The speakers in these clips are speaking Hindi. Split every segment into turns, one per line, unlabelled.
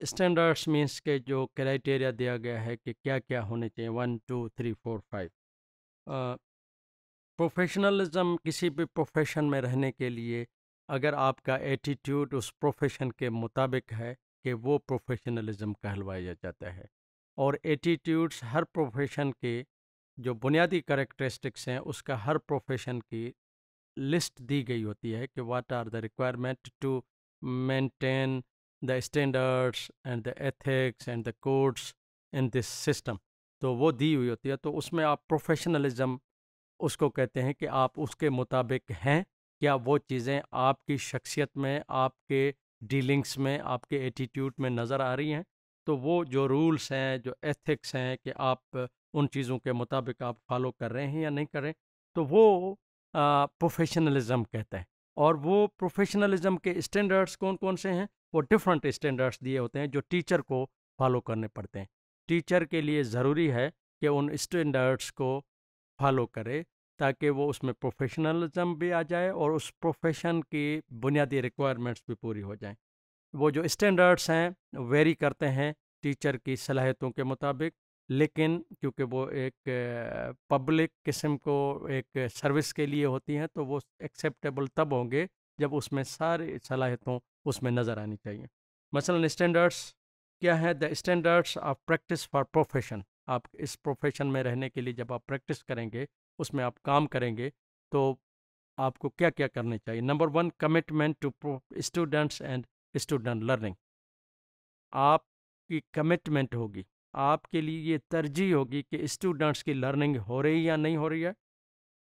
स्टैंडर्ड्स मीन्स के जो क्राइटेरिया दिया गया है कि क्या क्या होने चाहिए? One two three four five professionalism किसी भी प्रोफेशन में रहने के लिए अगर आपका एटीट्यूड उस प्रोफेशन के मुताबिक है कि वो प्रोफेशनलिज्म कहलवाया जाता है। और एटीट्यूड्स हर प्रोफेशन के जो बुनियादी करेक्टरिस्टिक्स हैं उसका हर प्रोफेशन की लिस्ट दी गई होती है कि what are the requirement to maintain the standards and the ethics and the codes in this system तो वो दी हुई होती है तो उसमें आप प्रोफेशनलिज्म उसको कहते हैं कि आप उसके मुताबिक हैं, क्या वो चीज़ें आपकी शख्सियत में, आपके डीलिंग्स में, आपके एटीट्यूड में नज़र आ रही हैं? तो वो जो रूल्स हैं, जो एथिक्स हैं कि आप उन चीज़ों के मुताबिक आप फॉलो कर रहे हैं या नहीं कर रहे तो वो प्रोफेशनलिज्म कहते हैं। और वो प्रोफेशनलिज्म के स्टैंडर्ड्स कौन कौन से हैं? वो डिफरेंट स्टैंडर्ड्स दिए होते हैं, जो टीचर को फॉलो करने पड़ते हैं। टीचर के लिए ज़रूरी है कि उन स्टैंडर्ड्स को फॉलो करे, ताकि वो उसमें प्रोफेशनलिज्म भी आ जाए और उस प्रोफेशन की बुनियादी रिक्वायरमेंट्स भी पूरी हो जाएँ। वो जो स्टैंडर्ड्स हैं वेरी करते हैं टीचर की सलाहियतों के मुताबिक, लेकिन क्योंकि वो एक पब्लिक किस्म को एक सर्विस के लिए होती हैं तो वो एक्सेप्टेबल तब होंगे जब उसमें सारी सलाहियतों उसमें नज़र आनी चाहिए। मसलन स्टैंडर्ड्स क्या है? The standards of practice for profession आप इस प्रोफेशन में रहने के लिए जब आप प्रैक्टिस करेंगे, उसमें आप काम करेंगे तो आपको क्या क्या करने चाहिए? Number one commitment to students and student learning आपकी कमिटमेंट होगी। आपके लिए ये तरजीह होगी कि स्टूडेंट्स की लर्निंग हो रही या नहीं हो रही है,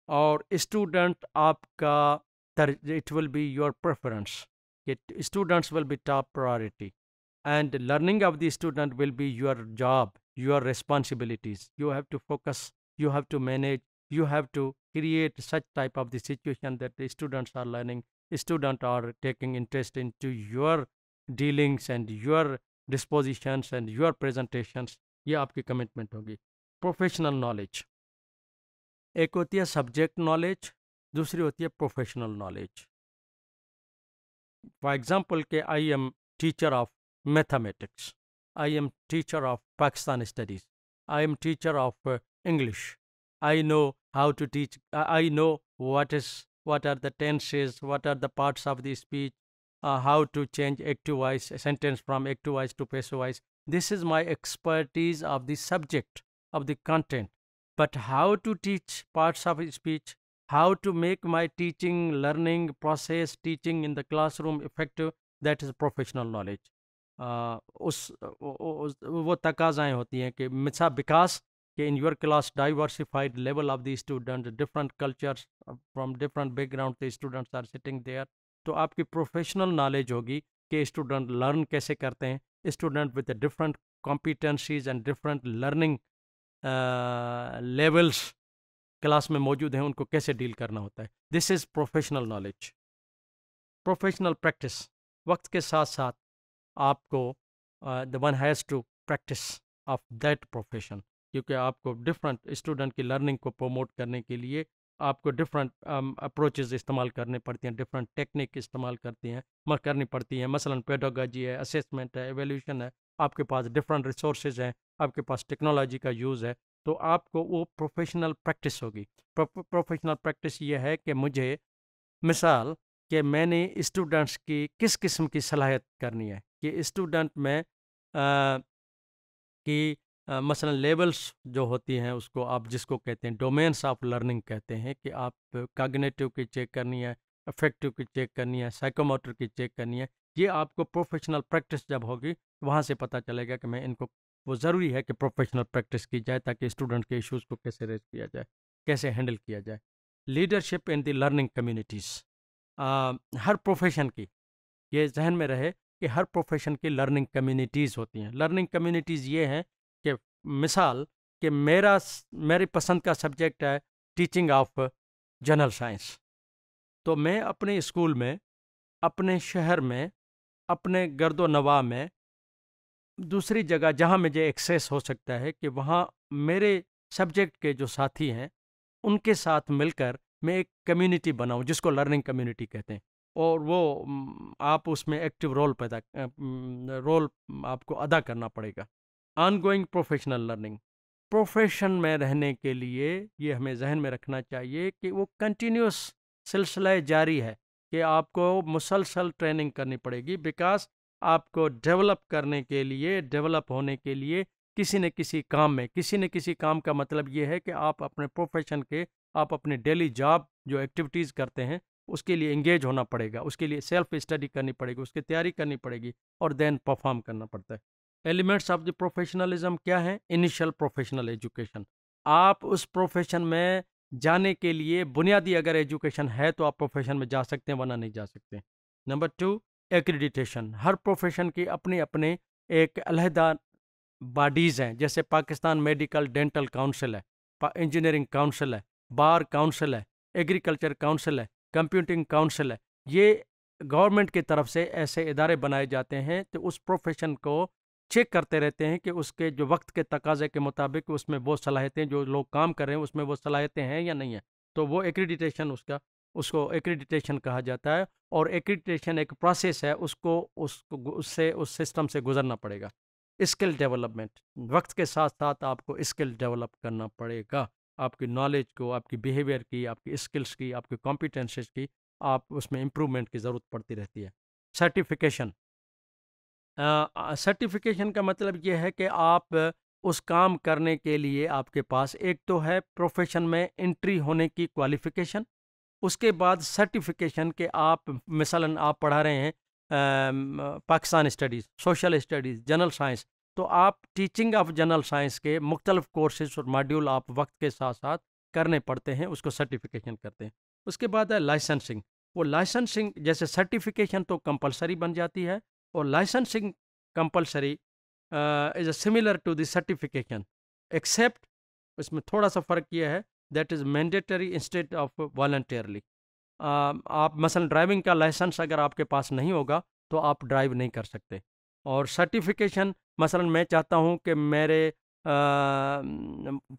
और स्टूडेंट आपका it will be your preference कि students will be top priority and learning of the student will be your job your responsibilities you have to focus you have to manage you have to create such type of the situation that the students are learning students are taking interest into your dealings and your dispositions and your presentations ये आपकी कमिटमेंट होगी प्रोफेशनल नॉलेज एक होती है सब्जेक्ट नॉलेज दूसरी होती है professional knowledge For example, ke I am teacher of mathematics. I am teacher of Pakistan studies. I am teacher of uh, English. I know how to teach. I know what is what are the tenses, what are the parts of the speech, uh, how to change active voice, a sentence from active voice to passive voice. This is my expertise of the subject, of the content. But how to teach parts of speech, how to make my teaching, learning process, teaching in the classroom effective, that is professional knowledge. Uh, उस वो तकाजाएँ होती हैं कि मिसा विकास कि in your class diversified level of the student different cultures from different background the students are sitting there तो आपकी प्रोफेशनल नॉलेज होगी कि स्टूडेंट लर्न कैसे करते हैं student with different competencies and different learning levels class में मौजूद हैं, उनको कैसे डील करना होता है। This is professional knowledge professional practice वक्त के साथ साथ आपको the one has to practice of that profession क्योंकि आपको डिफरेंट स्टूडेंट की लर्निंग को प्रमोट करने के लिए आपको डिफरेंट अप्रोचेज इस्तेमाल करने पड़ती हैं डिफरेंट टेक्निक इस्तेमाल करती हैं करनी पड़ती हैं। मसलन पेडोलॉजी है असेसमेंट है एवेल्यूशन है, आपके पास डिफरेंट रिसोर्सेज हैं, आपके पास टेक्नोलॉजी का यूज़ है। तो आपको वो प्रोफेशनल प्रैक्टिस होगी। प्रोफेशनल प्रैक्टिस ये है कि मुझे मिसाल कि मैंने स्टूडेंट्स की किस किस्म की सलाहियत करनी है कि स्टूडेंट में की मसलन लेवल्स जो होती हैं उसको आप जिसको कहते हैं डोमेन्स ऑफ़ लर्निंग कहते हैं कि आप कागनेटिव की चेक करनी है अफेक्टिव की चेक करनी है साइकोमोटर की चेक करनी है। ये आपको प्रोफेशनल प्रैक्टिस जब होगी, वहाँ से पता चलेगा कि मैं इनको वो ज़रूरी है कि प्रोफेशनल प्रैक्टिस की जाए ताकि स्टूडेंट के इश्यूज़ को कैसे रेज किया जाए, कैसे हैंडल किया जाए। Leadership in the learning communities. Her profession की, ये जहन में रहे कि हर प्रोफेशन की लर्निंग कम्युनिटीज़ होती हैं। लर्निंग कम्युनिटीज़ ये हैं कि मिसाल कि मेरा मेरी पसंद का सब्जेक्ट है टीचिंग ऑफ़ जनरल साइंस। तो मैं अपने स्कूल में, अपने शहर में, अपने गर्दो नवा में दूसरी जगह जहाँ मुझे एक्सेस हो सकता है कि वहाँ मेरे सब्जेक्ट के जो साथी हैं, उनके साथ मिलकर मैं एक कम्युनिटी बनाऊँ, जिसको लर्निंग कम्युनिटी कहते हैं। और वो आप उसमें एक्टिव रोल पैदा रोल आपको अदा करना पड़ेगा। Ongoing professional learning profession में रहने के लिए ये हमें जहन में रखना चाहिए कि वो कंटिन्यूस सिलसिला जारी है, कि आपको मुसलसल ट्रेनिंग करनी पड़ेगी। बिकॉज़ आपको डेवलप करने के लिए, डेवलप होने के लिए किसी न किसी काम में। किसी न किसी काम का मतलब ये है कि आप अपने प्रोफेशन के, आप अपने डेली जॉब जो एक्टिविटीज़ करते हैं, उसके लिए इंगेज होना पड़ेगा। उसके लिए सेल्फ स्टडी करनी पड़ेगी, उसकी तैयारी करनी पड़ेगी और देन परफॉर्म करना पड़ता है। एलिमेंट्स ऑफ़ द प्रोफेशनलिज्म क्या है? Initial professional education. आप उस प्रोफेशन में जाने के लिए बुनियादी अगर एजुकेशन है तो आप प्रोफेशन में जा सकते हैं, वरना नहीं जा सकते। नंबर टू एक्रीडिटेशन हर प्रोफेशन की अपनी अपने एक अलहदा बॉडीज़ हैं। जैसे पाकिस्तान मेडिकल डेंटल काउंसिल है इंजीनियरिंग काउंसिल है बार काउंसिल है एग्रीकल्चर काउंसिल है कंप्यूटिंग काउंसिल है। ये गवर्नमेंट की तरफ़ से ऐसे इदारे बनाए जाते हैं तो उस प्रोफेशन को चेक करते रहते हैं कि उसके जो वक्त के तकाजे के मुताबिक उसमें वो सलाहियतें, जो लोग काम कर रहे हैं, उसमें वो सलाहियतें हैं या नहीं हैं। तो वो एक्रीडिटेशन उसका उसको एक्रीडिटेशन कहा जाता है और एक्रीडिटेशन एक प्रोसेस है, उसको उसको उससे, उस सिस्टम से गुजरना पड़ेगा। स्किल डेवलपमेंट वक्त के साथ साथ आपको स्किल डेवलप करना पड़ेगा। आपकी नॉलेज को, आपकी बिहेवियर की, आपकी स्किल्स की, आपकी कॉम्पिटेंसेस की, आप उसमें इम्प्रूवमेंट की ज़रूरत पड़ती रहती है। सर्टिफिकेशन सर्टिफिकेशन का मतलब ये है कि आप उस काम करने के लिए आपके पास एक तो है प्रोफेशन में एंट्री होने की क्वालिफिकेशन उसके बाद सर्टिफिकेशन के आप, मिसालन आप पढ़ा रहे हैं Pakistan studies social studies general science तो आप टीचिंग ऑफ़ जनरल साइंस के मुख्तलिफ़ कोर्सेज और मॉड्यूल आप वक्त के साथ साथ करने पड़ते हैं, उसको सर्टिफिकेशन करते हैं। उसके बाद है लाइसेंसिंग वो लाइसेंसिंग जैसे सर्टिफिकेशन तो कंपलसरी बन जाती है और licensing compulsory is similar to the certification except इसमें थोड़ा सा फ़र्क यह है that is mandatory instead of voluntarily आप मसलन ड्राइविंग का लाइसेंस अगर आपके पास नहीं होगा तो आप ड्राइव नहीं कर सकते। और सर्टिफिकेशन मसलन मैं चाहता हूँ कि मेरे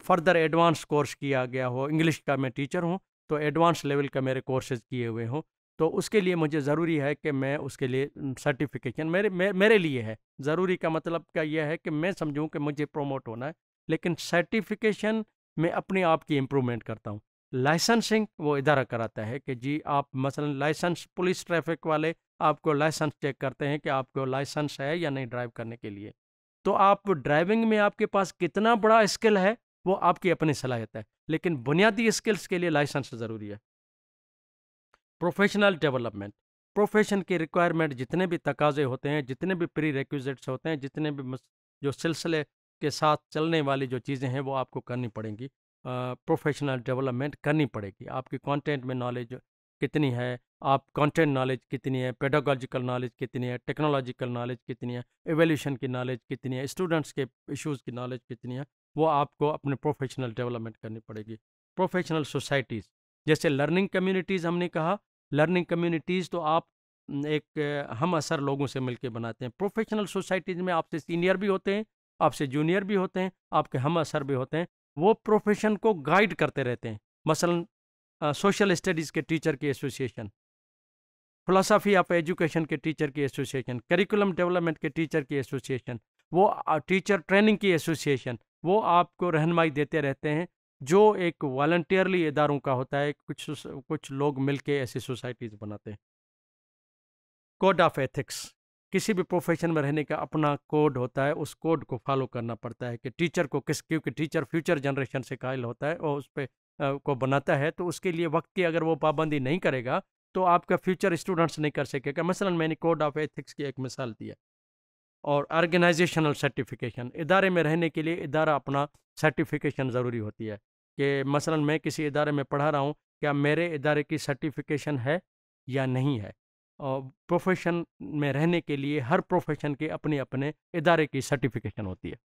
फर्दर एडवांस कोर्स किया गया हो। इंग्लिश का मैं टीचर हूँ तो एडवांस लेवल का मेरे कोर्सेज किए हुए हों। तो उसके लिए मुझे ज़रूरी है कि मैं उसके लिए सर्टिफिकेशन मेरे मे, मेरे लिए है। ज़रूरी का मतलब क्या यह है कि मैं समझूं कि मुझे प्रोमोट होना है। लेकिन सर्टिफिकेशन में अपने आप की इम्प्रूवमेंट करता हूँ। लाइसेंसिंग वो इदारा कराता है कि जी, आप मसलन लाइसेंस पुलिस ट्रैफ़िक वाले आपको लाइसेंस चेक करते हैं कि आपको लाइसेंस है या नहीं ड्राइव करने के लिए। तो आप ड्राइविंग में आपके पास कितना बड़ा स्किल है, वो आपकी अपनी सलाहियत है। लेकिन बुनियादी स्किल्स के लिए लाइसेंस ज़रूरी है। प्रोफेशनल डेवलपमेंट प्रोफेशन के रिक्वायरमेंट जितने भी तकाजे होते हैं, जितने भी प्री रिक्विजिट्स होते हैं, जितने भी जो सिलसिले के साथ चलने वाली जो चीज़ें हैं, वो आपको करनी पड़ेंगी। प्रोफेशनल डेवलपमेंट करनी पड़ेगी। आपकी कंटेंट में नॉलेज कितनी है, आप कंटेंट नॉलेज कितनी है, पेडागोजिकल नॉलेज कितनी है, टेक्नोलॉजिकल नॉलेज कितनी है एवोल्यूशन की नॉलेज कितनी है, स्टूडेंट्स के इश्यूज़ की नॉलेज कितनी है, वो आपको अपने प्रोफेशनल डेवलपमेंट करनी पड़ेगी। प्रोफेशनल सोसाइटीज़, जैसे लर्निंग कम्युनिटीज़ हमने कहा, लर्निंग कम्युनिटीज़ तो आप एक हम असर लोगों से मिलकर बनाते हैं। प्रोफेशनल सोसाइटीज़ में आपसे सीनियर भी होते हैं आपसे जूनियर भी होते हैं, आपके हम असर भी होते हैं, वो प्रोफेशन को गाइड करते रहते हैं मसलन सोशल स्टडीज़ के टीचर की एसोसिएशन। फिलोसफी ऑफ़ एजुकेशन के टीचर की एसोसिएशन, करिकुलम डेवलपमेंट के टीचर की एसोसिएशन, वो टीचर ट्रेनिंग की एसोसिएशन, वो आपको रहनमाई देते रहते हैं, जो एक वॉल्टियरली इदारों का होता है, कुछ कुछ लोग मिलके ऐसी सोसाइटीज़ बनाते हैं। Code of ethics. किसी भी प्रोफेशन में रहने का अपना कोड होता है, उस कोड को फॉलो करना पड़ता है कि टीचर को किस, क्योंकि टीचर फ्यूचर जनरेशन से कायल होता है और उस पर को बनाता है तो उसके लिए वक्त की अगर वो पाबंदी नहीं करेगा तो आपका फ्यूचर स्टूडेंट्स नहीं कर सकेगा। मसलन मैंने कोड ऑफ़ एथिक्स की एक मिसाल दिया और ऑर्गेनाइजेशनल सर्टिफिकेशन। इदारे में रहने के लिए इदारा अपना सर्टिफिकेशन ज़रूरी होती है कि मसलन मैं किसी इदारे में पढ़ा रहा हूँ, क्या मेरे इदारे की सर्टिफिकेशन है या नहीं है? प्रोफेशन में रहने के लिए हर प्रोफेशन के अपने अपने इदारे की सर्टिफिकेशन होती है।